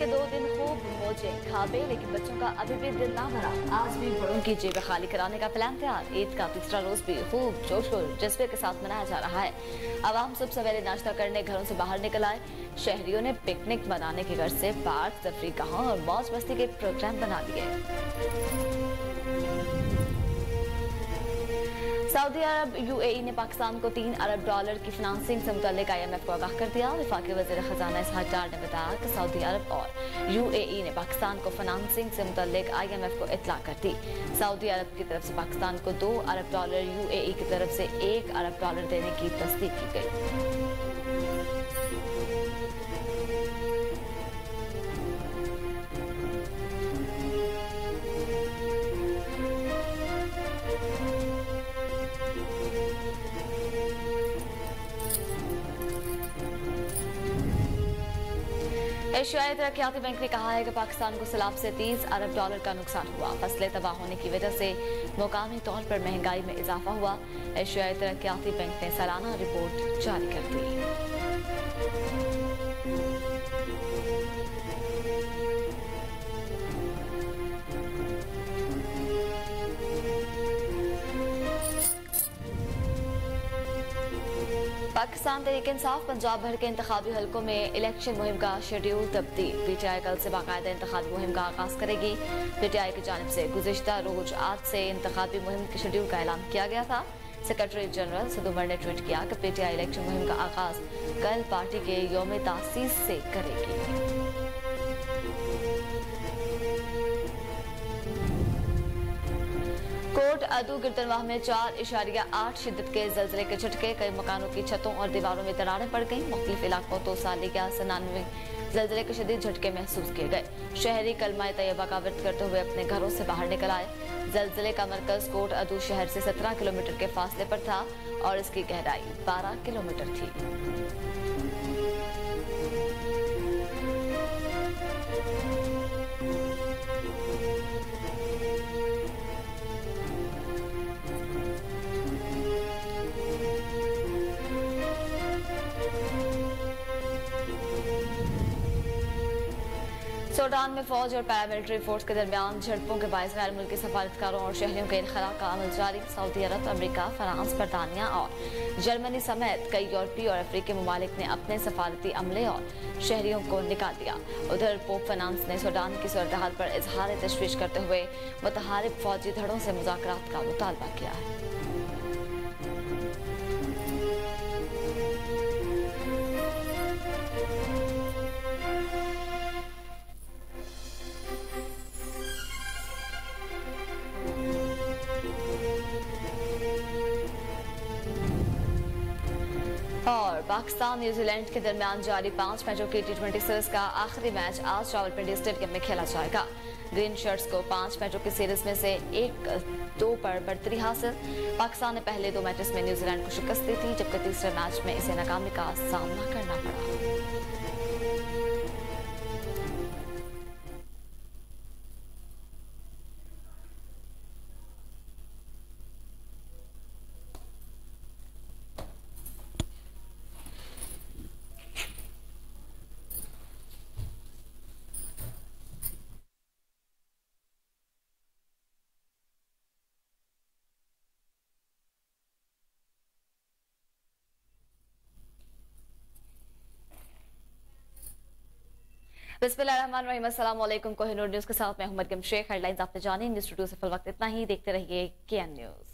के दो दिन खूब मोजे खाबे लेकिन बच्चों का अभी भी दिल ना भरा। आज भी बड़ों की जेब खाली कराने का प्लान तैयार। ईद का तीसरा रोज भी खूब जोश और जज्बे के साथ मनाया जा रहा है। आवाम सब सवेरे नाश्ता करने, घरों से बाहर निकल आए। शहरियों ने पिकनिक मनाने के घर से पार्क, तफरी गाहों और मौज मस्ती के प्रोग्राम बना दिए। सऊदी अरब, यूएई ने पाकिस्तान को तीन अरब डॉलर की फिनंसिंग से मुतल आई एम एफ़ को आगाह कर दिया। विफाक वजी खजाना इसहाक डार ने बताया कि सऊदी अरब और यूएई ने पाकिस्तान को फिनंसिंग से मुतल आई एम एफ़ को इतला कर दी। सऊदी अरब की तरफ़ से पाकिस्तान को दो अरब डॉलर, यूएई की तरफ़ से एक अरब डॉलर देने की तस्दीक की गई। एशियाई तरक्याती बैंक ने कहा है कि पाकिस्तान को सैलाब से तीस अरब डॉलर का नुकसान हुआ। फ़सलें तबाह होने की वजह से मुकामी तौर पर महँगाई में इजाफा हुआ। एशियाई तरक्याती बैंक ने सालाना रिपोर्ट जारी कर दी। पाकिस्तान तहरीक इंसाफ, पंजाब भर के इंतबी हलकों में इलेक्शन मुहिम का शेड्यूल तब्दील। पी टी आई कल से बाकायदा इंतबी मुहिम का आगाज़ करेगी। पी टी आई की जानब से गुजशत रोज आज से इंतबी मुहिम के शेड्यूल का ऐलान किया गया था। सेक्रेटरी जनरल सिद्धूमर ने ट्वीट किया कि पी टी आई इलेक्शन मुहिम का आगाज़ कल पार्टी के योम तासीस से करेगी। कोट अदू गिरतनवाह में चार इशारिया आठ शिदत के जल्जले के झटके, कई मकानों की छतों और दीवारों में दरारें पड़ गईं। मुख्तलिफ़ इलाकों तो साली के आसनान में के शदीद झटके महसूस किए गए। शहरी कलमाए तैयबा का व्रत करते हुए अपने घरों से बाहर निकल आए। जलजिले का मरकज कोट अदू शहर से सत्रह किलोमीटर के फासले पर था और इसकी गहराई बारह किलोमीटर थी। सूडान में फौज और पैरामिलिट्री फोर्स के दरमियान झड़पों के बायस गैर मुल्की सफारतकारों और शहरों के इनखला का अमल जारी। सऊदी अरब, अमरीका, फ्रांस, बरतानिया और जर्मनी समेत कई यूरोपीय और अफ्रीकी ममालिक ने अपने सफारती अमले और शहरियों को निकाल दिया। उधर पोप फाइनांस ने सूडान की सूरत पर इजहार तशवीश करते हुए मुतहारिब फौजी धड़ों से मुजाकर का मुतालबा किया है। और पाकिस्तान न्यूजीलैंड के दरमियान जारी पाँच मैचों की टी ट्वेंटी सीरीज़ का आखिरी मैच आज रावलपिंडी स्टेडियम में खेला जाएगा। ग्रीन शर्ट्स को पाँच मैचों की सीरीज़ में से एक, दो पर बढ़तरी हासिल। पाकिस्तान ने पहले दो मैचेस में न्यूजीलैंड को शिकस्त दी थी, जबकि तीसरे मैच में इसे नाकामी का सामना करना पड़ा। बिस्मिल्लाम कोहिनूर न्यूज़ के साथ मैं मोहम्मद गम शेख। हेडलाइंस आपने जाने, न्यूज़ स्टूडियो से फल वक्त इतना ही। देखते रहिए के न्यूज़।